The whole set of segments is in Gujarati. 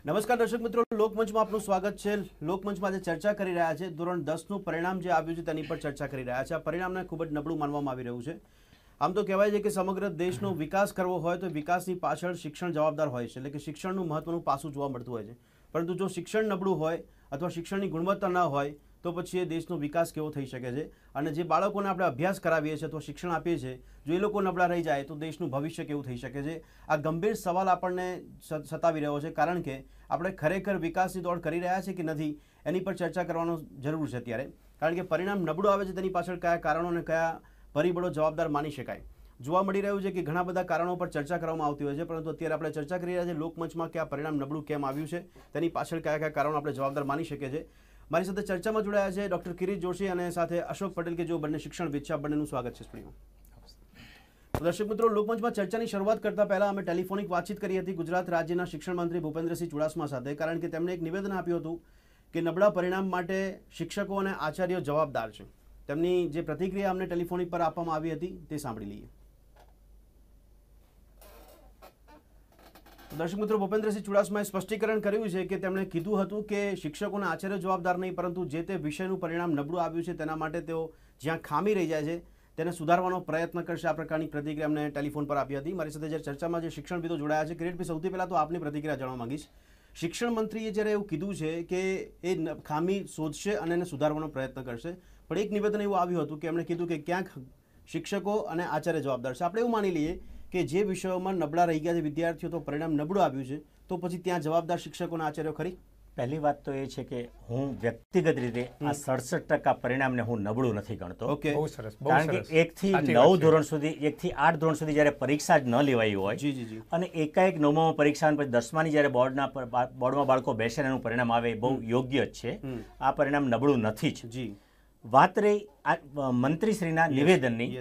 નમસ્કાર દર્શક મિત્રો, લોકમંચમાં આપનું સ્વાગત છે. લોકમંચમાં આજે ચર્ચા કરી રહ્યા છે. ધોરણ દસનું પરિણામ જે આવ્યું છે તેની પર ચર્ચા કરી રહ્યા છે. આ પરિણામને ખૂબ જ નબળું માનવામાં આવી રહ્યું છે. આમ તો કહેવાય છે કે સમગ્ર દેશનો વિકાસ કરવો હોય તો વિકાસની પાછળ શિક્ષણ જવાબદાર હોય છે. એટલે કે શિક્ષણનું મહત્વનું પાસું જોવા મળતું હોય છે. પરંતુ જો શિક્ષણ નબળું હોય અથવા શિક્ષણની ગુણવત્તા ન હોય તો પછી એ દેશનો વિકાસ કેવો થઈ શકે છે? અને જે બાળકોને આપણે અભ્યાસ કરાવીએ છીએ અથવા શિક્ષણ આપીએ છીએ, જો એ લોકો નબળા રહી જાય, તો દેશનું ભવિષ્ય કેવું થઈ શકે છે? આ ગંભીર સવાલ આપણને સતાવી રહ્યો છે, કારણ કે આપણે ખરેખર વિકાસની દોડ કરી રહ્યા છે કે નથી, એની પર ચર્ચા કરવાનો જરૂર છે અત્યારે. કારણ કે પરિણામ નબળું આવે છે, તેની પાછળ કયા કારણો અને કયા પરિબળો જવાબદાર માની શકાય? જોવા મળી રહ્યું છે કે ઘણા બધા કારણો પર ચર્ચા કરવામાં આવતી હોય છે, પરંતુ અત્યારે આપણે ચર્ચા કરી રહ્યા છીએ લોકમંચમાં કે આ પરિણામ નબળું કેમ આવ્યું છે, તેની પાછળ કયા કયા કારણો આપણે જવાબદાર માની શકીએ છીએ. મારી સાથે ચર્ચામાં જોડાયા છે ડોક્ટર કિરીટ જોશી અને સાથે અશોક પટેલ કે જો બંને શિક્ષણવિદ છે. બંનેનું સ્વાગત છે તો દર્શક મિત્રો, લોકમંચમાં ચર્ચાની શરૂઆત કરતા પહેલા અમે ટેલિફોનિક વાતચીત કરી હતી ગુજરાત રાજ્યના શિક્ષણ મંત્રી ભૂપેન્દ્રસિંહ ચુડાસમા સાથે. કારણ કે તેમણે એક નિવેદન આપ્યું હતું કે નબળા પરિણામ માટે શિક્ષકો અને આચાર્યો જવાબદાર છે. તેમની જે પ્રતિક્રિયા અમને ટેલિફોનિક પર આપવામાં આવી હતી તે સાંભળી લઈએ. દર્શક મિત્રો, ભૂપેન્દ્રસિંહ ચુડાસમાએ સ્પષ્ટીકરણ કર્યું છે કે તેમણે કીધું હતું કે શિક્ષકોને આચાર્ય જવાબદાર નહીં, પરંતુ જે તે વિષયનું પરિણામ નબળું આવ્યું છે તેના માટે તેઓ જ્યાં ખામી રહી જાય છે, તેને સુધારવાનો પ્રયત્ન કરશે. આ પ્રકારની પ્રતિક્રિયા અમને ટેલિફોન પર આપી હતી. મારી સાથે જે ચર્ચામાં જે શિક્ષણવિદો જોડાયા છે કિરીટભાઈ સૌથી પહેલાં તો આપની પ્રતિક્રિયા જાણવા માંગીશ. શિક્ષણ મંત્રીએ જ્યારે એવું કીધું છે કે એ ખામી શોધશે અને એને સુધારવાનો પ્રયત્ન કરશે, પણ એક નિવેદન એવું આવ્યું હતું કે એમણે કીધું કે ક્યાંક શિક્ષકો અને આચાર્ય જવાબદાર છે. આપણે એવું માની લઈએ કે જે વિષયોમાં નબળા રહી ગયા છે વિદ્યાર્થીઓ તો પરિણામ નબળું આવ્યું છે તો પછી ત્યાં જવાબદાર શિક્ષકોના આચાર્યો ખરી? પહેલી વાત તો એ છે કે હું વ્યક્તિગત રીતે આ સડસઠ ટકા પરિણામને હું નબળું નથી ગણતો. ઓકે. બહુ સરસ કારણ કે એક થી નવ ધોરણ સુધી એકથી આઠ ધોરણ સુધી જ્યારે પરીક્ષા જ ન લેવાઈ હોય જી જી જી. અને એકાએક નવમામાં પરીક્ષા પછી દસમાની જ્યારે બોર્ડના બોર્ડમાં બાળકો બેસે ને એનું પરિણામ આવે એ બહુ યોગ્ય જ છે. આ પરિણામ નબળું નથી જ. જી. વાત રહી મંત્રીશ્રીના નિવેદનની.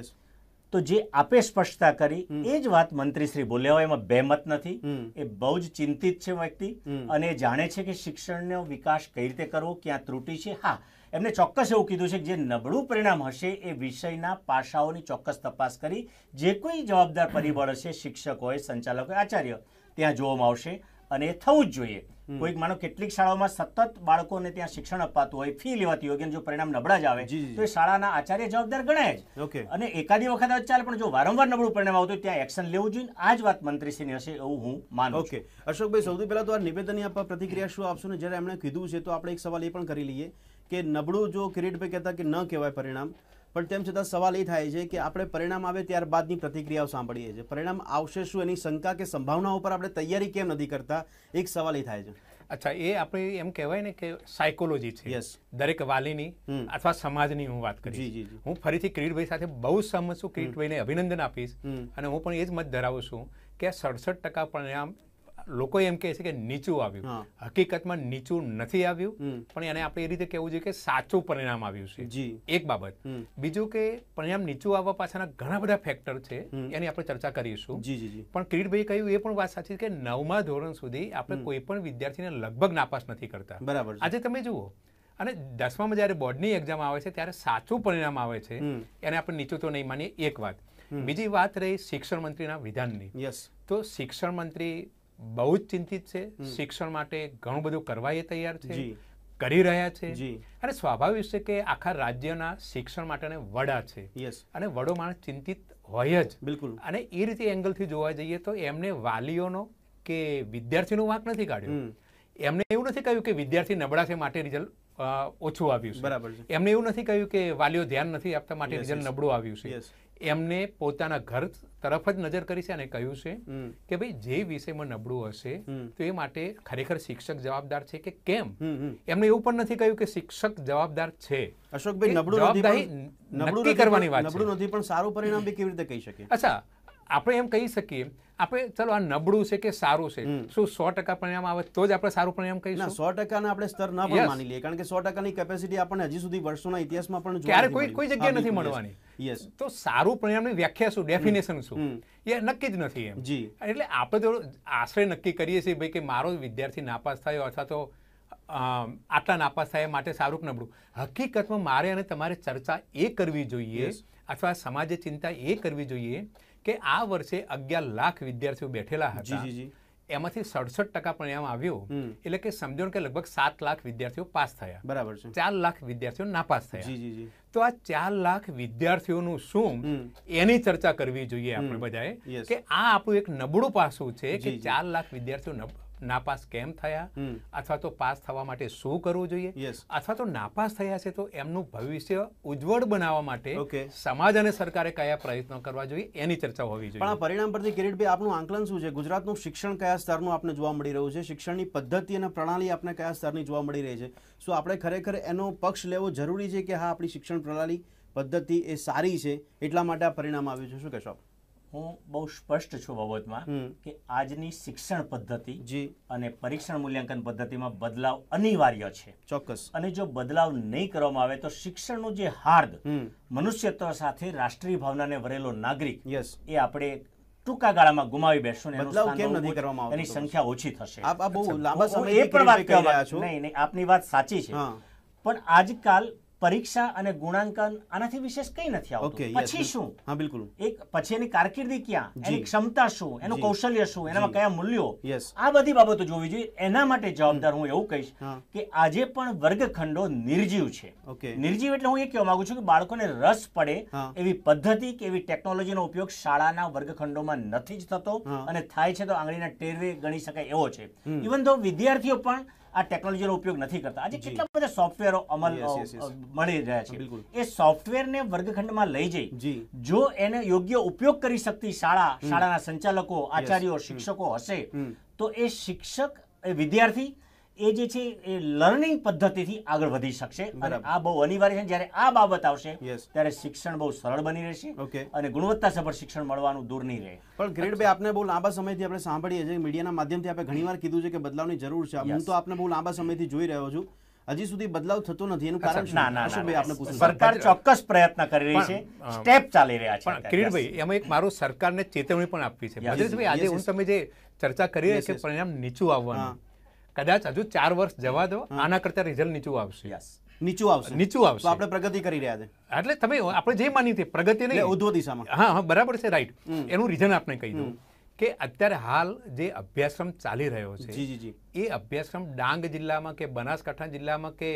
તો જે આપે સ્પષ્ટતા કરી એ જ વાત મંત્રીશ્રી બોલ્યા હોય એમાં બેમત નથી. એ બહુ જ ચિંતિત છે વ્યક્તિ અને જાણે છે કે શિક્ષણનો વિકાસ કઈ રીતે કરવો ક્યાં ત્રુટિ છે? હા એમને ચોક્કસ એવું કીધું છે કે જે નબળું પરિણામ હશે એ વિષયના પાસાઓની ચોક્કસ તપાસ કરી જે કોઈ જવાબદાર પરિબળ હશે શિક્ષક હોય સંચાલક હોય આચાર્ય ત્યાં જોવામાં આવશે અને એ થવું જ જોઈએ. કોઈક માનો કેટલીક શાળાઓમાં સતત બાળકોને ત્યાં શિક્ષણ અપાતું હોય ફી લેવાતી હોય કે જો પરિણામ નબળા જ આવે તો એ શાળાના આચાર્ય જવાબદાર ગણાય જ. ઓકે. અને એકાદી વખત ચાલે પણ જો વારંવાર નબળું પરિણામ આવતું હોય ત્યાં એક્શન લેવું જોઈએ. આ જ વાત મંત્રીશ્રીની હશે એવું હું માનું ઓકે. અશોકભાઈ સૌથી પહેલા તો આ નિવેદનની આપ પ્રતિક્રિયા શું આપશો ને? જ્યારે એમણે કીધું છે તો આપણે એક સવાલ એ પણ કરી લઈએ કે નબળું જો કિરીટભાઈ કહેતા કે ન કહેવાય પરિણામ પણ તેમ છતાં સવાલ એ થાય છે કે આપણે પરિણામ આવે ત્યારબાદની પ્રતિક્રિયાઓ સાંભળીએ છીએ. પરિણામ આવશે શું? એની શંકા કે સંભાવનાઓ પર આપણે તૈયારી કેમ નથી કરતા? એક સવાલ એ થાય છે. અચ્છા એ આપણે એમ કહેવાય ને કે સાયકોલોજી છે. દરેક વાલીની અથવા સમાજની હું વાત કરીશ. હું ફરીથી કિરીટભાઈ સાથે બહુ સહમત છું કિરીટભાઈને અભિનંદન આપીશ. અને હું પણ એ જ મત ધરાવું છું કે સડસઠ ટકા પરિણામ લોકો એમ કહે છે કે નીચું આવ્યું. હકીકતમાં નીચું નથી આવ્યું પણ એને આપણે એ રીતે કહેવું જોઈએ કે સાચું પરિણામ આવ્યું છે. જી. એક બાબત. બીજું કે પરિણામ નીચું આવવા પાછળના ઘણા બધા ફેક્ટર છે એની આપણે ચર્ચા કરીશું. જી જી જી. પણ કિરીટભાઈ કહ્યું એ પણ વાત સાચી કે નવમા ધોરણ સુધી આપણે કોઈ પણ વિદ્યાર્થીને લગભગ નાપાસ નથી કરતા. બરાબર આજે તમે જુઓ અને દસમામાં જ્યારે બોર્ડની એક્ઝામ આવે છે ત્યારે સાચું પરિણામ આવે છે એને આપણે નીચું તો નહીં માનીએ એક વાત. બીજી વાત રહી શિક્ષણ મંત્રીના વિધાનની. યસ. તો શિક્ષણ મંત્રી બહુ જ ચિંતિત છે. શિક્ષણ માટે ઘણું બધું કરવા એ તૈયાર છે. કરી રહ્યા છે. અને સ્વાભાવિક છે કે આખા રાજ્યના શિક્ષણ માટેના વડા છે. અને વડો માણસ ચિંતિત હોય જ. બિલકુલ. અને એ રીતે એંગલથી જોવા જઈએ તો એમને વાલીઓનો કે વિદ્યાર્થીનો વાંક નથી કાઢ્યો. એમને એવું નથી કહ્યું કે વિદ્યાર્થી નબળા છે માટે રિઝલ્ટ ઓછું આવ્યું છે. બરાબર એમને એવું નથી કહ્યું કે વાલીઓ ધ્યાન નથી આપતા માટે રિઝલ્ટ નબળું આવ્યું છે. એમને પોતાના ઘર તરફ જ નજર કરી છે અને કહ્યું છે કે ભાઈ જે વિષયમાં નબળું હશે. તો એ માટે ખરેખર શિક્ષક જવાબદાર છે કે કેમ? એમને એવું પણ નથી કહ્યું કે શિક્ષક જવાબદાર છે. અશોકભાઈ નબળું નબળું કરવાની વાત નબળું નથી પણ સારું પરિણામ બી કેવી રીતે કહી શકીએ અચ્છા આપણે એમ કહી શકીએ આપણે ચલો આ નબળું છે કે સારું છે શું સો ટકા પરિણામ આવે તો જ આપણે સારું પરિણામ કહીશું? સો ટકા આપણે સ્તર ના પણ માની લઈએ કારણ કે સો ટકાની કેપેસિટી આપણને હજી સુધી વર્ષોના ઇતિહાસમાં પણ ક્યારે કોઈ કોઈ જગ્યાએ નથી મળવાની. તો સારું પરિણામની વ્યાખ્યા શું? ડેફિનેશન શું? એ નક્કી જ નથી એમ. જી. એટલે આપણે તો આશરે નક્કી કરીએ છીએ ભાઈ કે મારો વિદ્યાર્થી નાપાસ થયો અથવા તો આટલા નાપાસ થયા માટે સારું કે નબળું હકીકતમાં મારે અને તમારે ચર્ચા એ કરવી જોઈએ અથવા સમાજે ચિંતા એ કરવી જોઈએ કે આ વર્ષે અગિયાર લાખ વિદ્યાર્થીઓ બેઠેલા હતા. એમાંથી સડસઠ ટકા પરિણામ આવ્યું. એટલે કે સમજો કે લગભગ સાત લાખ વિદ્યાર્થીઓ પાસ થયા. બરાબર છે. ચાર લાખ વિદ્યાર્થીઓ નાપાસ થયા. તો આ ચાર લાખ વિદ્યાર્થીઓનું શું એની ચર્ચા કરવી જોઈએ આપણે. બધાએ કે આ આપણું એક નબળું પાસું છે કે ચાર લાખ વિદ્યાર્થીઓ નાપાસ કેમ થયા? અથવા તો પાસ થવા માટે શું કરવું જોઈએ. અથવા તો નાપાસ થયા છે તો એમનું ભવિષ્ય ઉજ્જવળ બનાવવા માટે. સમાજ અને સરકારે કયા પ્રયત્નો કરવા જોઈએ એની ચર્ચા હોવી જોઈએ પણ આ પરિણામ પરથી કિરીટભાઈ આપનું આંકલન શું છે? ગુજરાતનું શિક્ષણ કયા સ્તરનું આપણે જોવા મળી રહ્યું છે? શિક્ષણની પદ્ધતિ અને પ્રણાલી આપણે કયા સ્તરની જોવા મળી રહી છે? શું આપણે ખરેખર એનો પક્ષ લેવો જરૂરી છે કે હા આપણી શિક્ષણ પ્રણાલી પદ્ધતિ એ સારી છે? એટલા માટે આ પરિણામ આવ્યું છે. શું કહેશો આપ? હું બહુ સ્પષ્ટ છું બાબતમાં કે આજની શિક્ષણ પદ્ધતિ જી. અને પરીક્ષણ મૂલ્યાંકન પદ્ધતિમાં બદલાવ અનિવાર્ય છે. ચોક્કસ. અને જો બદલાવ નહીં કરવામાં આવે તો શિક્ષણનું જે હાર્દ મનુષ્યત્વ સાથે રાષ્ટ્રીય ભાવનાને વરેલો નાગરિક યસ. એ આપણે ટૂંકા ગાળામાં ગુમાવી બેસશું બદલાવ કેમ નથી કરવામાં આવતો એની સંખ્યા ઓછી થશે. આપ આ બહુ લાંબા હું એ પણ વાત કહી રહ્યા છો. નહીં નહીં આપની વાત સાચી છે. પણ આજકાલ પરીક્ષા અને ગુણાંકન આનાથી વિશેષ કંઈ નથી આવતું. પછી શું? હા બિલકુલ. એક પછી એની કારકિર્દી ક્યાં? એની ક્ષમતા શું? એનું કૌશલ્ય શું? એનામાં કયા મૂલ્યો? આ બધી બાબતો જોવી જોઈએ. એના માટે જવાબદાર હું એવું કહીશ કે આજે પણ વર્ગખંડો નિર્જીવ છે. નિર્જીવ એટલે હું એ કહેવા માંગુ છું કે બાળકોને રસ પડે એવી પદ્ધતિ કે એવી ટેકનોલોજીનો ઉપયોગ શાળાના વર્ગખંડોમાં નથી જ થતો અને થાય છે તો આંગળીના ટેરવે ગણી શકાય એવો છે. ઇવન તો વિદ્યાર્થીઓ પણ આ ટેકનોલોજીનો ઉપયોગ નથી કરતા. આજે કેટલા બધા સોફ્ટવેરો અમલ મળી રહ્યા છે. એ સોફ્ટવેરને વર્ગખંડમાં લઈ જઈ જો. એને યોગ્ય ઉપયોગ કરી શકતી શાળા શાળાના સંચાલકો આચાર્યો શિક્ષકો હશે તો એ શિક્ષક એ વિદ્યાર્થી એ જે છે એ લર્નિંગ પદ્ધતિથી આગળ વધી શકશે. અને આ બહુ અનિવાર્ય છે. જ્યારે આ બાબત આવશે ત્યારે શિક્ષણ બહુ સરળ બની રહેશે અને ગુણવત્તાસભર શિક્ષણ મળવાનું દૂર નહીં રહે. પણ કિરીટભાઈ આપને બહુ લાંબા સમયથી આપણે સાંભળીએ છીએ. મીડિયાના માધ્યમથી આપણે ઘણીવાર કીધું છે કે બદલાવની જરૂર છે. હું તો આપને બહુ લાંબા સમયથી જોઈ રહ્યો છું. હજી સુધી બદલાવ થતો નથી. એનું કારણ ના ના પૂછું સરકાર ચોક્કસ પ્રયત્ન કરી રહી છે. સ્ટેપ ચાલી રહ્યા છે પણ. કિરીટભાઈ એમાં એક મારું સરકારને ચેતવણી પણ આપવી છે. આજે હું તમે જે ચર્ચા કરી રહ્યા છે પરિણામ નીચું આવવાનું. કદાચ હજુ ચાર વર્ષ જવા દો આના કરતા રિઝલ્ટ નીચું આવશે. નીચું આવશે. નીચું આવશે. આપણે પ્રગતિ કરી રહ્યા છે. એટલે તમે આપણે જે માની હતી પ્રગતિ નહીં. ઉધ્વ દિશામાં. હા હા બરાબર છે રાઈટ એનું રીઝન આપણે કહી દઉં કે અત્યારે હાલ જે અભ્યાસક્રમ ચાલી રહ્યો છે એ અભ્યાસક્રમ ડાંગ જિલ્લામાં કે બનાસકાંઠા જિલ્લામાં કે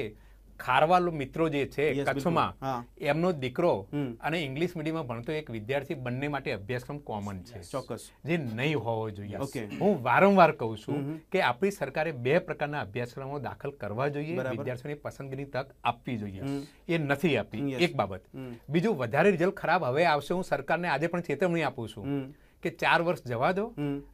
ખારવાલ મિત્રો જે છે કચ્છમાં એમનો દીકરો અને ઇંગ્લિશ મીડિયમમાં ભણતો એક વિદ્યાર્થી બંને માટે અભ્યાસક્રમ કોમન છે. ચોક્કસ. જે નહીં હોવો જોઈએ. હું વારંવાર કહું છું કે આપણી સરકારે બે પ્રકારના અભ્યાસક્રમો દાખલ કરવા જોઈએ. વિદ્યાર્થીઓની પસંદગીની તક આપવી જોઈએ. એ નથી આપી. એક બાબત. બીજું વધારે રિઝલ્ટ ખરાબ હવે આવશે. હું સરકારને આજે પણ ચેતવણી આપું છું કે ચાર વર્ષ જવા દો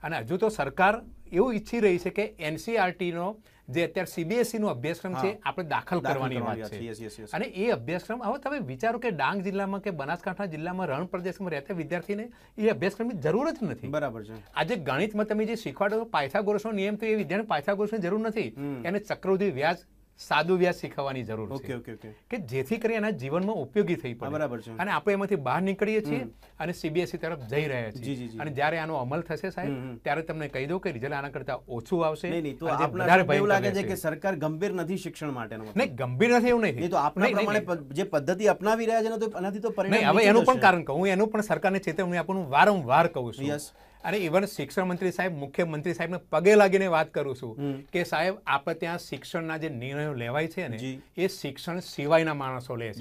અને હજુ તો સરકાર એવું ઈચ્છી રહી છે કે એનસીઆરટી નો જે અત્યારે સીબીએસઈ નો અભ્યાસક્રમ છે આપણે દાખલ કરવાની વાત છે. અને એ અભ્યાસક્રમ હવે તમે વિચારો કે ડાંગ જિલ્લામાં કે બનાસકાંઠા જિલ્લામાં રણ પ્રદેશમાં રહેતા વિદ્યાર્થીને એ અભ્યાસક્રમની જરૂર જ નથી. બરાબર છે. આજે ગણિતમાં તમે જે શીખવાડો પાયથાગોરસનો નિયમ તો એ વિદ્યાર્થી પાયથાગોરસની જરૂર નથી. એને ચક્રવૃદ્ધિ વ્યાજ સાદું વ્યાજ શીખવવાની જરૂર છે. ઓકે ઓકે કે જેથી કરી એના જીવનમાં ઉપયોગી થઈ પડે. બરાબર છે. અને આપણે એમાંથી બહાર નીકળીએ છીએ અને સીબીએસઈ તરફ જઈ રહ્યા છીએ. અને જ્યારે આનો અમલ થશે સાહેબ ત્યારે તમને કહી દઉં કે રિઝલ્ટ આના કરતા ઓછું આવશે નહીં તો શબ્દ એવું લાગે છે કે સરકાર ગંભીર નથી શિક્ષણ માટેનો નહીં ગંભીર નથી એવું નહીં. તો નહીં, પ્રમાણે જે પદ્ધતિ અપનાવી રહ્યા છે ને તો એનાથી તો પરિણામ હવે એનું પણ કારણ કહું હું એનું પણ સરકારને ચેતવણી આપું વારંવાર કહું છું. Yes. અને ઇવન શિક્ષણ મંત્રી સાહેબ મુખ્યમંત્રી સાહેબને પગે લાગીને વાત કરું છું કે સાહેબ આપણે ત્યાં શિક્ષણના જે નિર્ણયો લેવાય છે ને એ શિક્ષણ સિવાયના માણસો લે છે.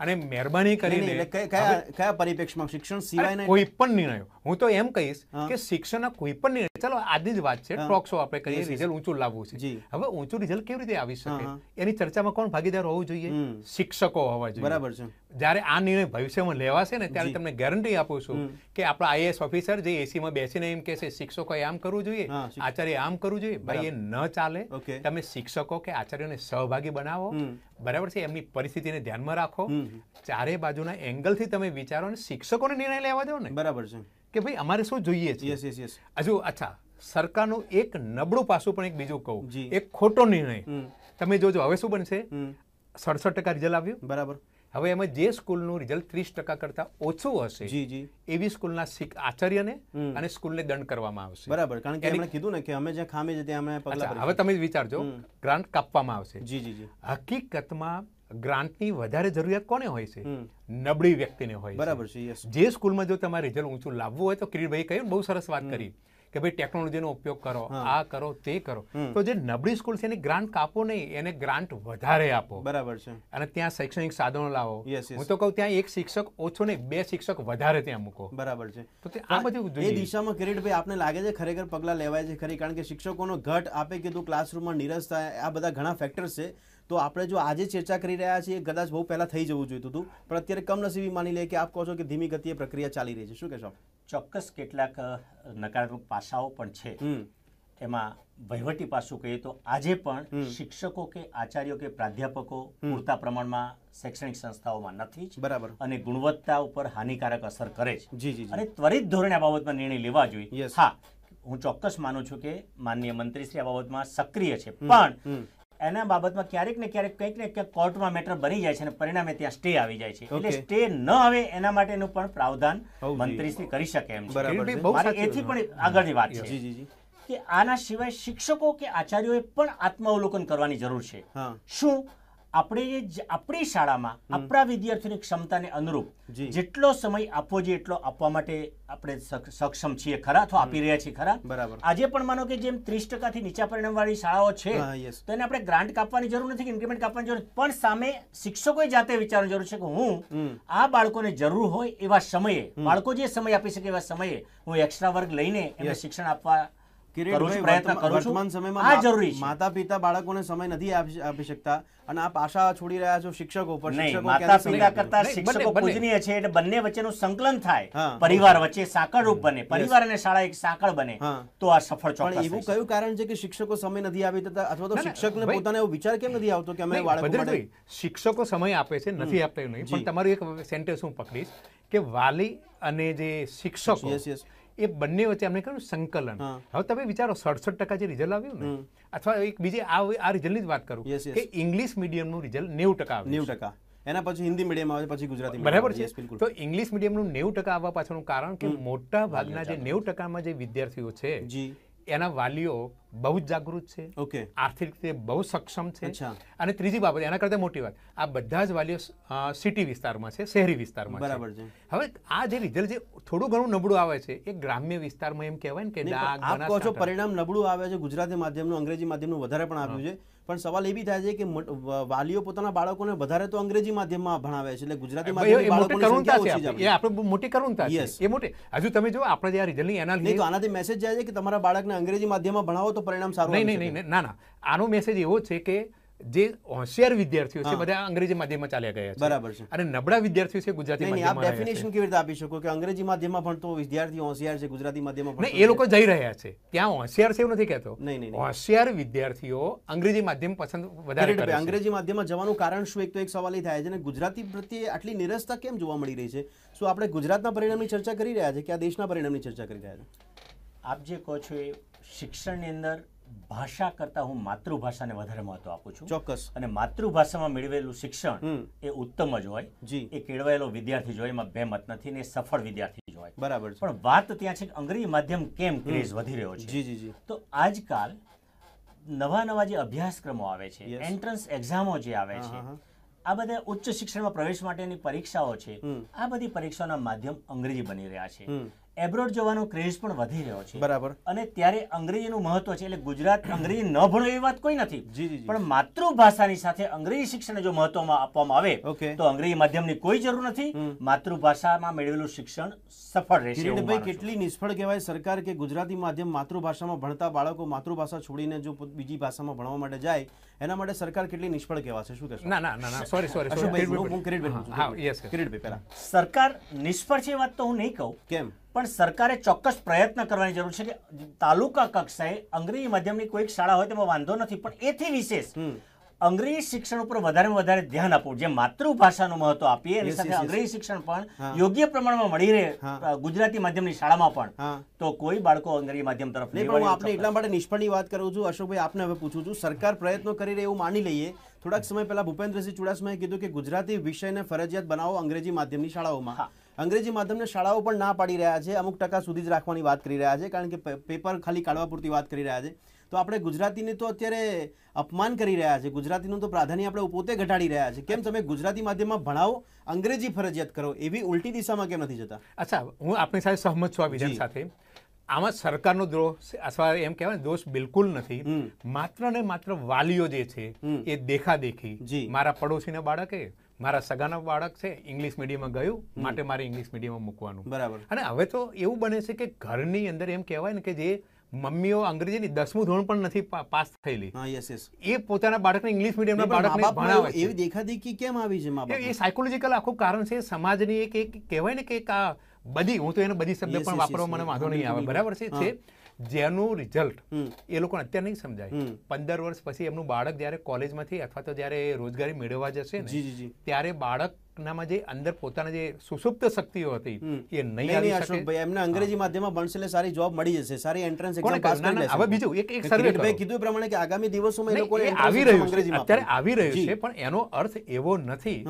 અને મહેરબાની કરીને કયા- પરિપ્રેક્ષમાં શિક્ષણ સિવાય કોઈ પણ નિર્ણયો. હું તો એમ કહીશ કે શિક્ષણના કોઈ પણ નિર્ણય ચલો આજની જ વાત છે. ટોક શો આપણે કરીએ. રિઝલ્ટ ઊંચું લાવવું છે. હવે ઊંચું રિઝલ્ટ કેવી રીતે આવી શકે? એની ચર્ચામાં કોણ ભાગીદાર હોવું જોઈએ? શિક્ષકો હોવા જોઈએ. બરાબર છે. જ્યારે આ નિર્ણય ભવિષ્યમાં લેવાશે ને ત્યારે તમને ગેરંટી આપું છું કે આપણા આઈએએસ ઓફિસર જે એસીમાં બેસીને એમ કહેશે શિક્ષકોએ આમ કરવું જોઈએ આચાર્ય આમ કરવું જોઈએ. ભાઈ એ ન ચાલે. તમે શિક્ષકો કે આચાર્યને સહભાગી બનાવો. બરાબર છે? એમની પરિસ્થિતિને ધ્યાનમાં રાખો. ચારે બાજુના એંગલથી તમે વિચારો અને શિક્ષકોને નિર્ણય લેવા દો ને. બરાબર છે. કે ભાઈ અમારે શું જોઈએ છે? યસ યસ યસ હજુ અચ્છા સરકારનું એક નબળું પાસું પણ એક બીજું કહું. એક ખોટો નિર્ણય. તમે જોજો હવે શું બનશે? સડસઠ ટકા રિઝલ્ટ આવ્યું. બરાબર. હવે એમાં જે સ્કૂલનું રિઝલ્ટ ત્રીસ ટકા કરતા ઓછું હશે જી જી. એવી સ્કૂલના શીખ આચાર્યને. અને સ્કૂલને દંડ કરવામાં આવશે. બરાબર કારણ કે એમણે કીધું ને કે અમે જ્યાં ખામી છે ત્યાં અમે પગલાં હવે તમે વિચારજો ગ્રાન્ટ કાપવામાં આવશે. જી જી જી. હકીકતમાં ગ્રાન્ટની વધારે જરૂરિયાત કોને હોય છે. નબળી વ્યક્તિને હોય બરાબર છે જે સ્કૂલમાં જો તમારે રિઝલ્ટ ઊંચું લાવવું હોય તો કિરીટભાઈ કહ્યું બહુ સરસ વાત કરી. કે ભાઈ ટેકનોલોજીનો ઉપયોગ કરો આ કરો તે કરો. તો જે નબળી સ્કૂલ છે એની ગ્રાન્ટ કાપો નહીં એને ગ્રાન્ટ વધારે આપો. બરાબર છે. અને ત્યાં શૈક્ષણિક સાધનો લાવો. હું તો કહું ત્યાં એક શિક્ષક ઓછો નહીં બે શિક્ષક વધારે ત્યાં મૂકો. બરાબર છે. તો આ બધું એ દિશામાં કિરીટભાઈ આપને લાગે છે ખરેખર પગલાં લેવાય છે ખરી? કારણ કે શિક્ષકોનો ઘટ આપે કીધું ક્લાસરૂમમાં થાય આ બધા ઘણા ફેક્ટર્સ છે. તો આપણે જો આજે ચર્ચા કરી રહ્યા છીએ કદાચ બહુ પહેલા થઈ જવું જોઈતું હતું. પણ અત્યારે કમનસીબી માની લે કે આપ કહો છો કે ધીમી ગતિએ પ્રક્રિયા ચાલી રહી છે. શું કહેશો ચોક્કસ કેટલાક નકારાત્મક પાસાઓ પણ છે. એમાં વહીવટી પાસું કહીએ તો આજે પણ શિક્ષકો કે આચાર્યો કે પ્રાધ્યાપકો પૂરતા પ્રમાણમાં શૈક્ષણિક સંસ્થાઓમાં નથી બરાબર. અને ગુણવત્તા ઉપર હાનિકારક અસર કરે છે. જી જી અને ત્વરિત ધોરણે આ બાબતમાં નિર્ણય લેવા જોઈએ. હા હું ચોક્કસ માનું છું કે માનનીય મંત્રીશ્રી આ બાબતમાં સક્રિય છે. પણ. એના બાબતમાં ક્યારેક ને ક્યારેક કંઈક ને ક્યાંક કોર્ટમાં મેટર બની જાય છે અને પરિણામે ત્યાં સ્ટે આવી જાય છે. એટલે સ્ટે ન આવે એના માટેનું પણ પ્રાવધાન. મંત્રીશ્રી કરી શકે એમ છે. એથી. પણ આગળની વાત છે જી જી. કે આના સિવાય શિક્ષકો કે આચાર્યોએ પણ આત્માવલોકન કરવાની જરૂર છે. શું? આપણે આપણી શાળામાં આપણા વિદ્યાર્થીઓની ક્ષમતાને અનુરૂપ જેટલો સમય આપવો જોઈએ એટલો આપવા માટે આપણે સક્ષમ છીએ ખરા અથવા આપી રહ્યા છીએ ખરા. બરાબર. આજે પણ માનો કે જેમ ત્રીસ ટકાથી નીચા પરિણામવાળી શાળાઓ છે તો એને આપણે ગ્રાન્ટ કાપવાની જરૂર નથી કે ઇન્ક્રીમેન્ટ કાપવાની જરૂર પણ સામે શિક્ષકોએ જાતે વિચારવાની જરૂર છે કે હું આ બાળકોને જરૂર હોય એવા સમયે બાળકો જે સમય આપી શકે એવા સમયે હું એક્સ્ટ્રા વર્ગ લઈને એમને શિક્ષણ આપવા કરું છું કિરીટભાઈ પ્રયત્ન વર્તમાન કરું છું. વર્તમાન સમયમાં આ મા- જરૂરી છે. માતા પિતા બાળકોને સમય નથી આપી આપી શકતા અને આપ આશા છોડી રહ્યા છો શિક્ષકો પર માતા પિતા કરતા શિક્ષકો બંને- બંને. પૂજનીય છે એટલે બંને વચ્ચેનું સંકલન થાય. પરિવાર વચ્ચે સાંકળ રૂપ બને પરિવાર અને શાળા એક સાંકળ બને. તો આ સફળ પણ ચોક્કસ એવું કયું કારણ છે કે શિક્ષકો સમય નથી આપી દેતા અથવા તો શિક્ષકને પોતાને એવો વિચાર કેમ નથી આવતો કે અમે બાળકો માટે શિક્ષકો સમય આપે છે નથી આપતા એવું નહીં. પણ તમારું એક સેન્ટેન્સ હું પકડીશ કે વાલી અને જે શિક્ષકો. એ બંને વચ્ચે અમને કહ્યું સંકલન. હવે તમે વિચારો સડસઠ ટકા જે રિઝલ્ટ આવ્યું ને અથવા એક બીજી આ આ રિઝલ્ટની જ વાત કરું. કે ઇંગ્લિશ મીડિયમનું રિઝલ્ટ નેવું ટકા આવ્યું નેવું ટકા. એના પછી હિન્દી મીડિયમ આવે પછી ગુજરાતી બરાબર છે. તો ઇંગ્લિશ મીડિયમનું નેવું ટકા આવવા પાછળનું કારણ કે મોટા ભાગના જે નેવું ટકામાં જે વિદ્યાર્થીઓ છે જી. એના વાલીઓ બહુ જ જાગૃત છે. ઓકે આર્થિક રીતે બહુ સક્ષમ છે. અને ત્રીજી બાબત એના કરતાં મોટી વાત આ બધા જ વાલીઓ સિટી વિસ્તારમાં છે શહેરી વિસ્તારમાં બરાબર છે. હવે આ જે રિઝલ્ટ જે થોડું ઘણું નબળું આવે છે એ ગ્રામ્ય વિસ્તારમાં એમ કહેવાય ને કે આપ કહો છો પરિણામ નબળું આવે છે ગુજરાતી માધ્યમનું અંગ્રેજી માધ્યમનું વધારે પણ આવ્યું છે. પણ સવાલ એ બી થાય છે કે વાલીઓ પોતાના બાળકોને વધારે તો અંગ્રેજી માધ્યમમાં ભણાવે છે એટલે ગુજરાતી માધ્યમની. એ આપણે? મોટી કરુણતા છે. એ મોટી હજુ તમે જો આપણે જે આ રિઝલ્ટની તો એનાલિસિસ આનાથી મેસેજ જાય છે કે તમારા બાળકને અંગ્રેજી માધ્યમમાં ભણાવો તો પરિણામ સારું નહીં નહીં નહીં ના ના. આનો મેસેજ એવો છે કે જે હોશિયાર વિદ્યાર્થીઓ છે બધા અંગ્રેજી માધ્યમમાં ચાલ્યા ગયા છે. બરાબર છે. અને નબળા વિદ્યાર્થીઓ છે ગુજરાતી આપ માધ્યમમાં છે. ડેફિનેશન કેવી રીતે આપી શકો? કે અંગ્રેજી માધ્યમમાં ભણતો વિદ્યાર્થી હોશિયાર છે ગુજરાતી માધ્યમમાં ભણતો એ લોકો જઈ રહ્યા છે. ત્યાં હોશિયાર છે એવું નથી કહેતો. નહીં, નહીં, નહીં. હોશિયાર વિદ્યાર્થીઓ અંગ્રેજી માધ્યમ પસંદ વધારે કરે છે. અંગ્રેજી માધ્યમમાં જવાનું કારણ શું? એક તો એક સવાલ એ થાય છે અને ગુજરાતી પ્રત્યે આટલી નિરસતા કેમ જોવા મળી રહી છે? શું આપણે ગુજરાતના પરિણામની ચર્ચા કરી રહ્યા છે કે આ દેશના પરિણામની ચર્ચા કરી રહ્યા છે? આપ જે કહો છો એ શિક્ષણની અંદર ભાષા કરતાં હું માતૃભાષાને વધારે મહત્વ આપું છું. ચોક્કસ. અને માતૃભાષામાં મેળવેલું શિક્ષણ એ ઉત્તમ જ હોય. જી. એ કેળવાયેલો વિદ્યાર્થી જ હોય એમાં બે મત નથી ને સફળ વિદ્યાર્થી જ હોય. બરાબર પણ વાત ત્યાં છે કે અંગ્રેજી માધ્યમ કેમ ક્રેઝ વધી રહ્યો છે? જી જી જી. તો આજકાલ નવા નવા જે અભ્યાસક્રમો આવે છે એન્ટ્રન્સ એક્ઝામો જે આવે છે. આ બધા ઉચ્ચ શિક્ષણમાં પ્રવેશ માટેની પરીક્ષાઓ છે. આ બધી પરીક્ષાઓના માધ્યમ અંગ્રેજી બની રહ્યા છે. એબ્રોડ જવાનો ક્રેઝ પણ વધી રહ્યો છે. બરાબર. અને ત્યારે અંગ્રેજીનું મહત્વ છે એટલે ગુજરાત અંગ્રેજી ન ભણો એવી વાત કોઈ નથી. પણ માતૃભાષાની સાથે અંગ્રેજી શિક્ષણ જો મહત્વમાં આપવામાં આવે તો અંગ્રેજી માધ્યમની કોઈ જરૂર નથી. માતૃભાષામાં મેળવેલું શિક્ષણ સફળ રહેશે છું. કેટલી નિષ્ફળ કહેવાય સરકાર કે ગુજરાતી માધ્યમ માતૃભાષામાં ભણતા બાળકો માતૃભાષા છોડીને જો બીજી ભાષામાં ભણવા માટે જાય એના માટે સરકાર કેટલી નિષ્ફળ કહેવાશે શું કહેશો? ના ના ના સોરી સોરી હું- કિરીટભાઈ હા યસ કિરીટભાઈ પહેલા. સરકાર નિષ્ફળ છે એ વાત તો હું નહીં કહું. કેમ? પણ સરકારે ચોક્કસ પ્રયત્ન કરવાની જરૂર છે કે તાલુકા કક્ષાએ અંગ્રેજી માધ્યમની કોઈક શાળા હોય તેમાં વાંધો નથી. પણ એથી વિશેષ. અંગ્રેજી શિક્ષણ ઉપર વધારેમાં વધારે ધ્યાન આપવું. જે માતૃભાષાનું મહત્વ આપીએ એની સાથે. અંગ્રેજી શિક્ષણ પણ યોગ્ય પ્રમાણમાં મળી રહે ગુજરાતી માધ્યમની શાળામાં પણ. તો કોઈ બાળકો અંગ્રેજી માધ્યમ તરફ નહીં પણ આપણે એટલા માટે નિષ્ફળની વાત કરું છું. અશોકભાઈ આપને હવે પૂછું છું. સરકાર પ્રયત્નો કરી રહી એવું માની લઈએ. થોડાક સમય પહેલા ભૂપેન્દ્રસિંહ ચુડાસમાએ કીધું કે ગુજરાતી વિષયને ફરજિયાત બનાવો અંગ્રેજી માધ્યમની શાળાઓમાં. અંગ્રેજી માધ્યમની શાળાઓ પણ ના પાડી રહ્યા છે. અમુક ટકા સુધી જ રાખવાની વાત કરી રહ્યા છે કારણ કે પેપર ખાલી કાઢવા પૂરતી વાત કરી રહ્યા છે. તો આપણે ગુજરાતીને તો અત્યારે અપમાન કરી રહ્યા છે. ગુજરાતીનું તો પ્રાધાન્ય આપણે પોતે ઘટાડી રહ્યા છે. કેમ? તમે ગુજરાતી માધ્યમમાં ભણાવો અંગ્રેજી ફરજિયાત કરો. એવી ઉલટી દિશામાં કેમ નથી જતા? અચ્છા હું આપની સાથે સહમત છું આ વિધાન સાથે. આમાં સરકારનો દોષ અથવા એમ કહેવાય દોષ બિલકુલ નથી. માત્ર ને માત્ર વાલીઓ જે છે એ દેખાદેખી. મારા પડોશીના બાળકે મારા સગાના બાળક છે ઇંગ્લિશ મીડિયમમાં ગયું માટે મારે ઇંગ્લિશ મીડિયમમાં મૂકવાનું. બરાબર. અને હવે તો એવું બને છે કે ઘરની અંદર એમ કહેવાય ને કે જે મમ્મીઓ અંગ્રેજીની દસમું ધોરણ પણ નથી પાસ થયેલી. એ પોતાના બાળકને ઇંગ્લિશ મીડિયમના બાળકને ભણાવે એવું- દેખાદેખી કેમ આવી છે એ- સાયકોલોજીકલ આખું કારણ છે. સમાજની એક એક કહેવાય ને કે બધી હું તો એને બધી શબ્દ પણ વાપરવા મને. વાંધો નહીં આવે. બરાબર છે જેનું રિઝલ્ટ એ લોકોને અત્યારે નહીં સમજાય. પંદર વર્ષ પછી એમનું બાળક જ્યારે કોલેજમાંથી અથવા તો જ્યારે રોજગારી મેળવવા જશે ને ત્યારે બાળકનામાં જે અંદર પોતાના જે સુસુપ્ત શક્તિઓ હતી એ નહીં આવી શકે. એમને અંગ્રેજી માધ્યમમાં ભણશે એટલે સારી જોબ મળી જશે સારી એન્ટ્રન્સ એક્ઝામ પાસ કરી? લેશે હવે બીજું એક- એક સર્વે ભાઈ કીધું એ પ્રમાણે કે આગામી દિવસોમાં એ લોકોને આવી રહ્યું છે. અત્યારે આવી રહ્યું છે પણ એનો અર્થ એવો નથી.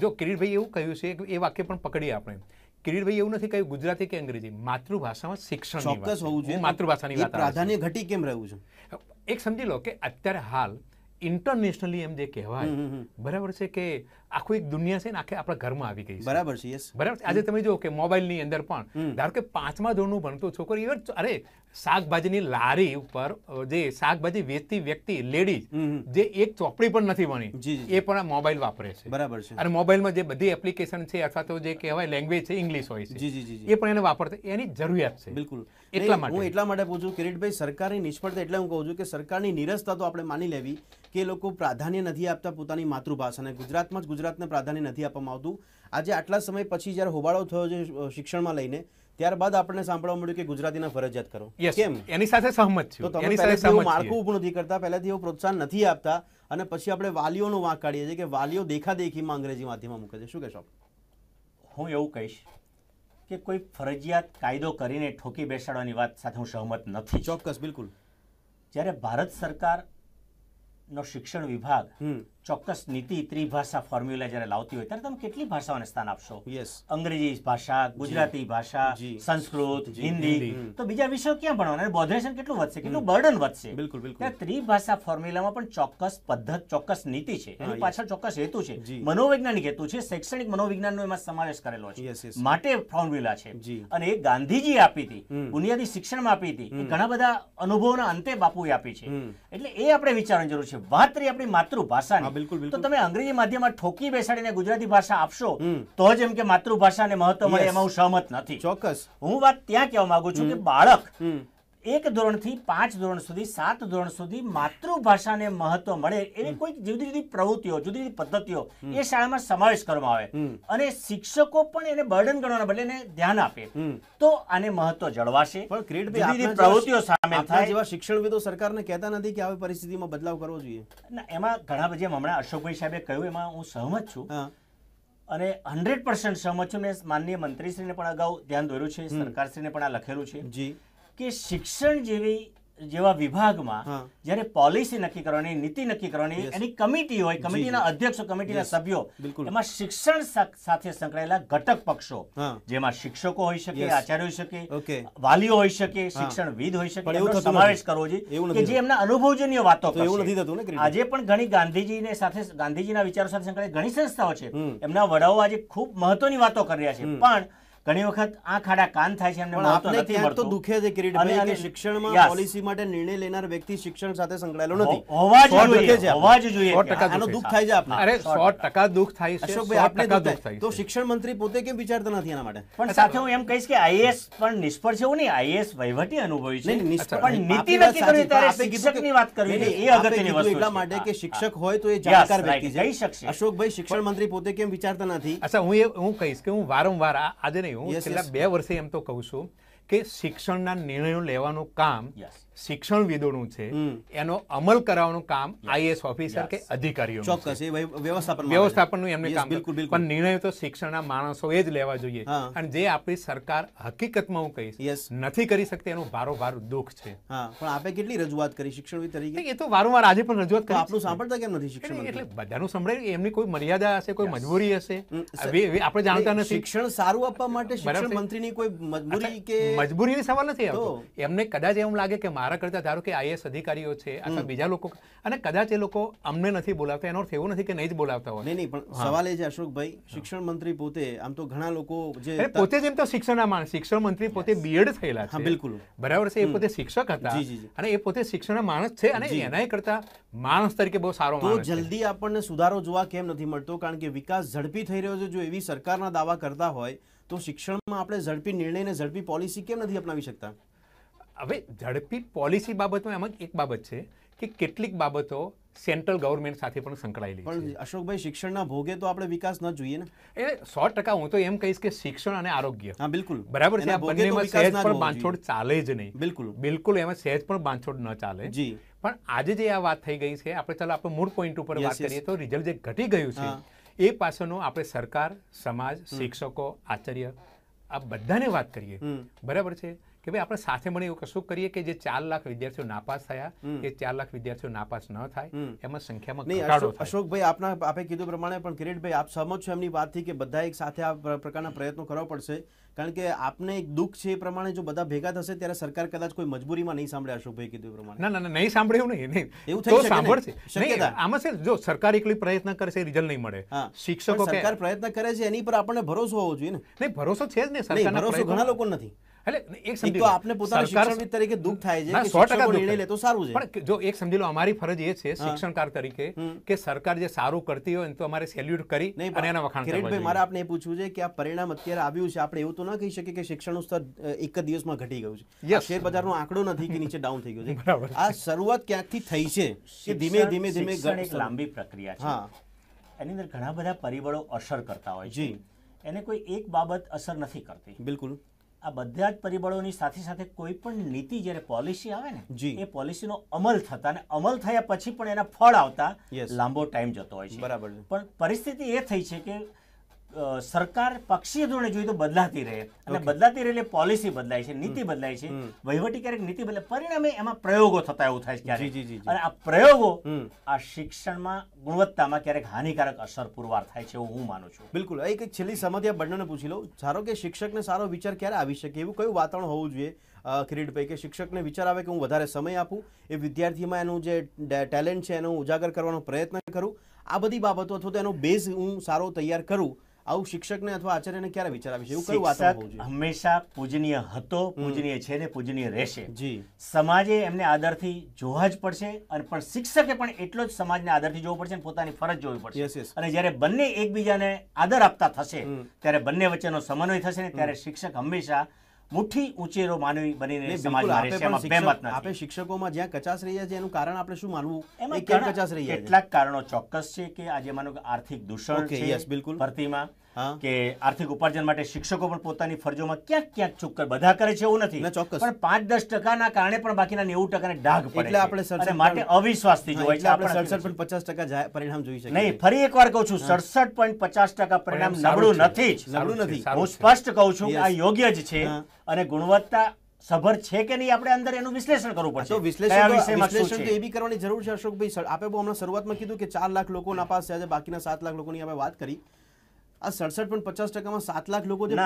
જો કિરીટભાઈ એવું કહ્યું છે કે એ વાક્ય પણ પકડીએ આપણે. કિરીટભાઈ એવું નથી કહ્યું ગુજરાતી કે અંગ્રેજી માતૃભાષામાં શિક્ષણ ચોક્કસ હોવું જોઈએ. માતૃભાષાની વાત પ્રાધાન્ય ઘટી કેમ રહ્યું છે? એક સમજી લો કે અત્યારે હાલ ઇન્ટરનેશનલી એમ જે કહેવાય બરાબર છે કે આખું એક દુનિયા છે ને આખે આપણા ઘરમાં આવી ગઈ છે. બરાબર છે યસ બરાબર? આજે તમે જો કે મોબાઈલની અંદર પણ ધારો કે પાંચમા ધોરણનું ભણતું છોકરો ઇવન અરે શાકભાજીની લારી ઉપર જે શાકભાજી વેચતી વ્યક્તિ લેડીઝ. જે એક ચોપડી પણ નથી જી. એ પણ આ મોબાઈલ વાપરે છે. બરાબર છે. અને મોબાઈલમાં જે બધી એપ્લિકેશન છે અથવા તો જે કહેવાય લેંગ્વેજ છે ઇંગ્લિશ હોય છે જી જી જી જી. એ પણ એને વાપરતા એની જરૂરિયાત છે. બિલકુલ. એટલા માટે. હું એટલા માટે પૂછું કિરીટભાઈ સરકારની નિષ્ફળતા એટલે હું કહું છું કે સરકારની નિરસતા તો આપણે માની લેવી કે લોકો પ્રાધાન્ય નથી આપતા પોતાની માતૃભાષાને. ગુજરાતમાં જ ગુજરાતને પ્રાધાન્ય નથી આપવામાં આવતું. આજે આટલા સમય પછી જ્યારે હોબાળો થયો છે શિક્ષણમાં લઈને ત્યારબાદ આપણને સાંભળવા મળ્યું કે ગુજરાતીના ફરજિયાત કરો. કેમ? એની સાથે સહમત તો છું તમે એની સાથે પહેલેથી માળખું. ઊભું નથી કરતા પહેલાથી એવું પ્રોત્સાહન નથી આપતા અને પછી આપણે વાલીઓનો વાંક કાઢીએ છીએ કે વાલીઓ દેખાદેખીમાં અંગ્રેજી માધ્યમમાં મૂકે છે. શું કહેશો હું એવું કહીશ કે કોઈ ફરજિયાત કાયદો કરીને ઠોકી બેસાડવાની વાત સાથે હું સહમત નથી. ચોક્કસ બિલકુલ. જ્યારે ભારત સરકારનો શિક્ષણ વિભાગ ચોક્કસ નીતિ ત્રિભાષા ફોર્મ્યુલા જ્યારે લાવતી હોય ત્યારે તમે કેટલી ભાષાઓને સ્થાન આપશો? યસ અંગ્રેજી ભાષા ગુજરાતી ભાષા સંસ્કૃત હિન્દી. તો બીજા વિષયો ક્યાં ભણવાના? અને બોધરેશન કેટલું વધશે? કેટલું બર્ડન વધશે? બિલકુલ, બિલકુલ. ત્રિભાષા ફોર્મ્યુલામાં પણ ચોક્કસ પદ્ધત ચોક્કસ નીતિ છે. એની પાછળ ચોક્કસ હેતુ છે. મનોવૈજ્ઞાનિક હેતુ છે. શૈક્ષણિક મનોવિજ્ઞાનનો એમાં સમાવેશ કરેલો છે. માટે ફોર્મ્યુલા છે. અને એ ગાંધીજી આપી હતી. બુનિયાદી શિક્ષણમાં આપી હતી. ઘણા બધા અનુભવોના અંતે બાપુએ આપી છે. એટલે એ આપણે વિચારવાની જરૂર છે. વાત રહી આપણી માતૃભાષાની. બિલકુલ, તો તમે અંગ્રેજી માધ્યમમાં ઠોકી બેસાડીને ગુજરાતી ભાષા આપશો તો જ એમ કે માતૃભાષાને મહત્વ મળે એમાં હું સહમત નથી. ચોક્કસ. હું વાત ત્યાં કહેવા માંગુ છું કે બાળક એક ધોરણથી પાંચ ધોરણ સુધી સાત ધોરણ સુધી માતૃભાષાને મહત્વ મળે એવી કોઈ જુદી જુદી પ્રવૃત્તિઓ જુદી જુદી પદ્ધતિઓ એ શાળામાં સમાવેશ કરવામાં આવે. અને શિક્ષકો પણ એને બર્ડન ગણવાના બદલે એને ધ્યાન આપે. તો આને મહત્વ જળવાશે. પણ જુદી જુદી પ્રવૃત્તિઓ સામે થાય. જેવા શિક્ષણવિદો સરકારને કહેતા નથી કે આવી પરિસ્થિતિમાં બદલાવ કરવો જોઈએ. ના, એમાં ઘણા બધા હમણાં અશોકભાઈ સાહેબે કહ્યું એમાં હું સહમત છું. અને હંડ્રેડ પર્સન્ટ સહમત છું. મેં માનનીય મંત્રીશ્રીને પણ અગાઉ ધ્યાન દોર્યું છે સરકારશ્રીને પણ આ લખેલું છે. જી. કે શિક્ષણ જેવી જેવા વિભાગમાં. જ્યારે પોલિસી નક્કી કરવાની નીતિ નક્કી કરવાની એની કમિટી હોય કમિટીના અધ્યક્ષો કમિટીના સભ્યો એમાં શિક્ષણ સાથે સંકળાયેલા ઘટક પક્ષો જેમાં શિક્ષકો હોઈ શકે. આચાર્ય હોઈ શકે વાલીઓ હોઈ શકે શિક્ષણવિદ હોઈ શકે એવું સમાવેશ કરવો જોઈએ કે જે એમના અનુભવજન્ય વાતો એવું નથી થતું ને, આજે પણ ઘણી ગાંધીજીને સાથે ગાંધીજીના વિચારો સાથે સંકળાયેલી ઘણી સંસ્થાઓ છે. એમના વડાઓ આજે ખૂબ મહત્વની વાતો કરી રહ્યા છે. પણ ઘણી વખત આ ખાડા કાન થાય છે એમને નથી દુખે છે કિરીટભાઈ કે શિક્ષણમાં પોલિસી માટે નિર્ણય લેનાર વ્યક્તિ શિક્ષણ સાથે સંકળાયેલો નથી. હોવા જ જોઈએ. હોવા જ જોઈએ. આનો દુખે. દુઃખ થાય છે આપને. અરે 100 ટકા. દુઃખ થાય છે અશોકભાઈ આપને દુઃખ થાય. તો શિક્ષણ મંત્રી પોતે કેમ વિચારતા નથી એના માટે? પણ સાથે હું એમ કહીશ કે આઈએએસ પણ નિષ્ફળ છે એવું નહીં. આઈએએસ વહીવટી અનુભવી છે. પણ નીતિ નક્કી વાત કરવી ત્યારે શિક્ષકની વાત કરવી એ અગત્યની વસ્તુ એટલા માટે કે શિક્ષક હોય તો એ જાણકાર વ્યક્તિ જઈ શકશે. અશોકભાઈ શિક્ષણ મંત્રી પોતે કેમ વિચારતા નથી? અચ્છા હું એ હું કહીશ કે હું વારંવાર આ- આજે નહીં હું છેલ્લા બે વર્ષે એમ તો કહું છું કે શિક્ષણના નિર્ણયો લેવાનું કામ. શિક્ષણવિદોનું છે એનો અમલ કરાવવાનું કામ આઈએસ ઓફિસર કે અધિકારીઓ ચોક્કસ એ વય- વ્યવસ્થાપનમાં આવે છે. વ્યવસ્થાપનનું એમને કામ બિલકુલ પણ નિર્ણય તો શિક્ષણના માણસોએ જ લેવા જોઈએ. અને જે આપણી સરકાર હકીકતમાં હું કહીશ નથી કરી શકતી એનું ભારોભાર દુઃખ છે. પણ આપે કેટલી રજૂઆત કરી શિક્ષણવિદ તરીકે? એ તો વારંવાર આજે પણ રજૂઆત કરી આપણું સાંભળતા કેમ નથી શિક્ષણ એટલે બધાનું સંભળાય એમની કોઈ મર્યાદા હશે કોઈ મજબૂરી હશે? આપણે જાણતા નથી. શિક્ષણ સારું આપવા માટે શિક્ષણ. મંત્રીની કોઈ મજબૂરી કે મજબૂરીની સવાલ નથી આવતો. એમને કદાચ એમ લાગે કે મારા મારા કરતા ધારો કે આઈએસ અધિકારીઓ છે અથવા બીજા લોકો અને કદાચ એ લોકો અમને નથી બોલાવતા એનો અર્થ એવો નથી કે નહીં જ બોલાવતા હોય. નહીં નહીં પણ સવાલ એ છે અશોકભાઈ શિક્ષણ મંત્રી પોતે આમ તો ઘણા લોકો જે પોતે જેમ તો શિક્ષણના માણસ શિક્ષણ મંત્રી પોતે બીએડ થયેલા છે. બિલકુલ. બરાબર છે એ પોતે શિક્ષક હતા. અને એ પોતે શિક્ષણના માણસ છે અને. એના કરતા માણસ તરીકે બહુ સારો તો જલ્દી આપણને સુધારો જોવા કેમ નથી મળતો? કારણ કે વિકાસ ઝડપી થઈ રહ્યો છે. જો એવી સરકારના દાવા કરતા હોય તો શિક્ષણમાં આપણે ઝડપી નિર્ણય ને ઝડપી પોલિસી કેમ નથી અપનાવી શકતા? હવે ઝડપી પોલિસી બાબતમાં એમાં એક બાબત છે કે કેટલીક બાબતો સેન્ટ્રલ ગવર્મેન્ટ સાથે પણ સંકળાયેલી પણ અશોકભાઈ શિક્ષણના ભોગે તો આપણે વિકાસ ન જોઈએ ને? એ સો ટકા હું તો એમ કહીશ કે શિક્ષણ અને આરોગ્ય. હા બિલકુલ. બરાબર છે? બંનેમાં સહેજ પણ બાંધછોડ ચાલે જ નહીં. બિલકુલ. બિલકુલ એમાં સહેજ પણ બાંધછોડ ન ચાલે. જી. પણ આજે જે આ વાત થઈ ગઈ છે આપણે ચાલો આપણે મૂળ પોઈન્ટ ઉપર વાત કરીએ તો રિઝલ્ટ જે ઘટી ગયું છે એ પાછળનો આપણે સરકાર સમાજ શિક્ષકો આચાર્ય આ બધાને વાત કરીએ. બરાબર છે? કે ભાઈ આપણે સાથે મળી એવું કશું કરીએ કે જે ચાર લાખ વિદ્યાર્થીઓ નાપાસ થયા એ ચાર લાખ વિદ્યાર્થીઓ નાપાસ ન થાય. એમાં સંખ્યામાં ઘટાડો થાય. અશોકભાઈ આપના આપે કીધું પ્રમાણે પણ કિરીટભાઈ આપ સહમત છો એમની વાતથી કે બધા એક સાથે આ પ્રકારના પ્રયત્નો કરવા પડશે. કારણ કે આપને એક દુઃખ છે એ પ્રમાણે જો બધા ભેગા થશે ત્યારે સરકાર કદાચ કોઈ મજબૂરીમાં નહીં સાંભળે અશોકભાઈ કીધું પ્રમાણે. ના ના નહીં સાંભળે એવું નહીં એવું થઈ? સાંભળશે. આમાં છે જો સરકાર એકલી પ્રયત્ન કરશે રિઝલ્ટ નહીં મળે. શિક્ષકો સરકાર પ્રયત્ન કરે છે એની પર આપણને ભરોસો હોવો જોઈએ ને. નહીં ભરોસો છે જ ને સરકાર ભરોસો ઘણા લોકો નથી. એટલે એક એક સમજી તો આપને પોતાના શિક્ષણવિદ તરીકે દુઃખ થાય છે કે શિક્ષકો નિર્ણય લે તો સારું છે. પણ જો એક સમજી લો અમારી ફરજ એ છે શિક્ષણકાર તરીકે કે સરકાર જે સારું કરતી હોય તો અમારે સેલ્યુટ કરી અને એના વખાણ કરવા કિરીટભાઈ મારે આપને એ પૂછવું છે કે આ પરિણામ અત્યારે આવ્યું છે આપણે એવું તો ના કહી શકીએ કે શિક્ષણનું સ્તર એક જ દિવસમાં ઘટી ગયું છે. શેર બજારનો આંકડો નથી કે નીચે ડાઉન થઈ ગયો છે. આ શરૂઆત ક્યાંકથી થઈ છે કે ધીમે ધીમે ધીમે શિક્ષણ એક લાંબી પ્રક્રિયા છે. એની અંદર ઘણા બધા પરિબળો અસર કરતા હોય છે. જી. એને કોઈ એક બાબત અસર નથી કરતી. બિલકુલ. આ બધા જ પરિબળોની સાથે સાથે કોઈ પણ નીતિ જ્યારે પોલિસી આવે જી. ને એ પોલિસીનો અમલ થતા અને અમલ થયા પછી પણ એના ફળ આવતા. લાંબો ટાઈમ જતો હોય છે બરાબર પણ પરિસ્થિતિ એ થઈ છે કે સરકાર પક્ષીય ધોરણે જોઈએ તો બદલાતી રહે. અને બદલાતી રહે એટલે પોલિસી બદલાય છે નીતિ બદલાય છે. વહીવટી ક્યારેક નીતિ બદલાય પરિણામે એમાં પ્રયોગો થતા એવું થાય છે ક્યારેક. અને આ પ્રયોગો આ શિક્ષણમાં ગુણવત્તામાં ક્યારેક હાનિકારક અસર પુરવાર થાય છે એવું હું માનું છું. બિલકુલ. એક છેલ્લી છેલ્લી સમસ્યા બંનેને પૂછી લઉં. ધારો કે શિક્ષકને સારો વિચાર ક્યારે આવી શકે? એવું કયું વાતાવરણ હોવું જોઈએ? કિરીટભાઈ કે શિક્ષકને વિચાર આવે કે હું વધારે સમય આપું? એ વિદ્યાર્થીમાં એનું જે ટેલેન્ટ છે એનો ઉજાગર કરવાનો પ્રયત્ન કરું? આ બધી બાબતો અથવા તો એનો બેઝ હું સારો તૈયાર કરું? આવું શિક્ષકને અથવા આચાર્યને ક્યારે વિચાર આવી છે? એવું કયું વાતાવરણ હંમેશા પૂજનીય હતો પૂજનીય છે ને પૂજનીય રહેશે. જી. સમાજે એમને આદરથી જોવા જ પડશે અને પણ શિક્ષકે પણ એટલો જ સમાજને આદરથી જોવો પડશે અને પોતાની ફરજ જોવી. પડશે. અને જ્યારે બંને એકબીજાને આદર આપતા થશે ત્યારે બંને વચ્ચેનો સમન્વય થશે ને ત્યારે શિક્ષક હંમેશા મુઠ્ઠી ઉચેરો માનવી બનીને સમાજમાં રહેશે. એમાં બેમત આપે નથી. શિક્ષકોમાં જ્યાં કચાશ રહ્યા છે એનું કારણ આપણે શું માનવું? એમાં કચાસ કેમ કચાશ રહી છે? કેટલાક કારણો ચોક્કસ છે કે આજે માનો કે આર્થિક દૂષણ છે બિલકુલ. ભરતીમાં. કે આર્થિક ઉપાર્જન માટે શિક્ષકો પણ પોતાની ફરજોમાં ક્યાંક ક્યાંક ચૂક કરે બધા કરે છે એવું નથી. પણ પાંચ દસ ટકાના કારણે પણ બાકીના નેવું ટકાને ડાઘ પડે એટલે આપણે માટે અવિશ્વાસથી જોવા એટલે આપણે આપણે સડસઠ પોઈન્ટ પચાસ ટકા પરિણામ જોઈ શકીએ. નહીં ફરી એકવાર કહું છું સડસઠ પોઈન્ટ પચાસ ટકા પરિણામ નબળું નથી. નબળું નથી. હું સ્પષ્ટ કહું છું આ યોગ્ય જ છે અને ગુણવત્તા સભર છે કે નહીં આપણે અંદર એનું વિશ્લેષણ કરવું પડશે તો વિશ્લેષણ તો- વિશ્લેષણ તો એ બી કરવાની જરૂર છે અશોકભાઈ. સર, આપે બહુ હમણાં શરૂઆતમાં કીધું કે ચાર લાખ લોકો નાપાસ થયા છે બાકીના સાત લાખ લોકોની આપણે વાત કરી. આ સડસઠ પણ પચાસ ટકામાં સાત લાખ લોકો જે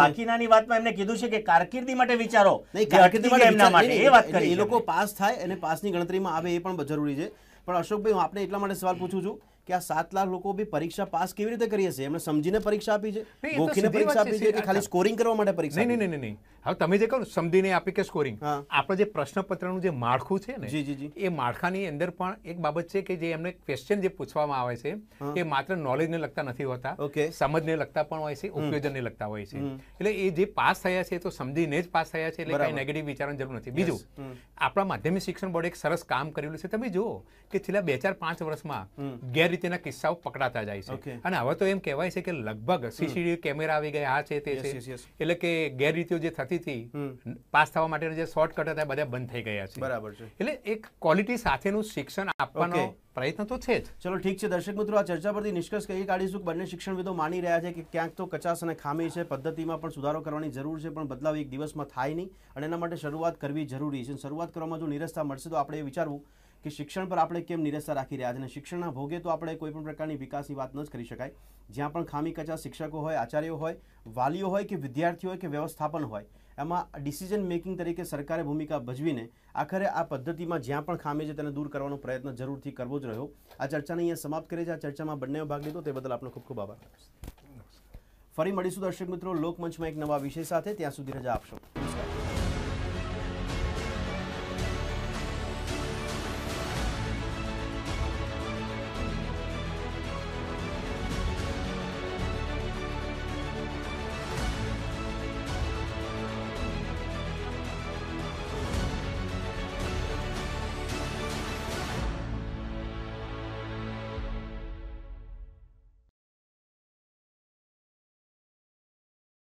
બાકીનાની વાતમાં એમને કીધું છે કે કારકિર્દી માટે વિચારો. કારકિર્દી માટે એમના માટે એ વાત કરી એ લોકો પાસ થાય અને પાસની ગણતરીમાં આવે એ પણ જરૂરી છે. પણ અશોકભાઈ હું આપણે એટલા માટે સવાલ પૂછું છું કે આ સાત લાખ લોકો બી પરીક્ષા પાસ કેવી રીતે કરી હશે? એમણે સમજીને પરીક્ષા આપી છે? ગોખીને પરીક્ષા આપી છે કે ખાલી સ્કોરિંગ કરવા માટે પરીક્ષા નહીં નહીં નહીં હવે તમે જે કહો ને સમજીને આપી કે સ્કોરિંગ આપણે જે પ્રશ્નપત્રનું જે માળખું છે ને જી, જી, જી. એ માળખાની અંદર પણ એક બાબત છે કે જે એમને ક્વેશ્ચન જે પૂછવામાં આવે છે એ માત્ર નોલેજને લગતા નથી હોતા. સમજને લગતા પણ હોય છે ઉપયોજનને લગતા હોય છે. એટલે એ જે પાસ થયા છે તો સમજીને જ પાસ થયા છે એટલે કઈ નેગેટિવ વિચારવાની જરૂર નથી. બીજું આપણા માધ્યમિક શિક્ષણ બોર્ડે એક સરસ કામ કરેલું છે. તમે જુઓ કે છેલ્લા બે ચાર પાંચ વર્ષમાં ગેરરીતિના કિસ્સાઓ પકડાતા જાય છે. અને હવે તો એમ કહેવાય છે કે લગભગ સીસીટીવી કેમેરા આવી ગયા આ છે તે છે. એટલે કે ગેરરીતિઓ જે થતી હતી પાસ થવા માટેના જે શોર્ટકટ હતા બધા બંધ થઈ ગયા છે. બરાબર છે. એટલે એક ક્વોલિટી સાથેનું શિક્ષણ આપવાનો. પ્રયત્ન તો છે જ. ચલો ઠીક છે. દર્શક મિત્રો આ ચર્ચા પરથી નિષ્કર્ષ કહી કાઢીશું બંને શિક્ષણવિદો માની રહ્યા છે કે ક્યાંક તો કચાસ અને ખામી છે. પદ્ધતિમાં પણ સુધારો કરવાની જરૂર છે પણ બદલાવ એક દિવસમાં થાય નહીં. અને એના માટે શરૂઆત કરવી જરૂરી છે. શરૂઆત કરવામાં જો નિરસતા મળશે તો આપણે એ વિચારવું કે શિક્ષણ પર આપણે કેમ નિરસતા રાખી રહ્યા છે? અને શિક્ષણના ભોગે તો આપણે કોઈ પણ પ્રકારની વિકાસની વાત ન જ કરી શકાય. જ્યાં પણ ખામી કચા શિક્ષકો હોય, આચાર્યો હોય, વાલીઓ હોય કે વિદ્યાર્થીઓ હોય કે વ્યવસ્થાપન હોય, એમાં ડિસિઝન મેકિંગ તરીકે સરકારે ભૂમિકા ભજવીને આખરે આ પદ્ધતિમાં જ્યાં પણ ખામી છે તેને દૂર કરવાનો પ્રયત્ન જરૂરથી કરવો જ રહ્યો. આ ચર્ચાને અહીંયા સમાપ્ત કરી છે આ ચર્ચામાં બંને ભાગ લીધો. તે બદલ આપનો ખૂબ ખૂબ આભાર. ફરી મળીશું દર્શક મિત્રો લોકમંચમાં એક નવા વિષય સાથે. ત્યાં સુધી રજા આપશો.